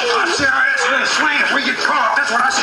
I'm serious. Swing if we get caught. That's what I said.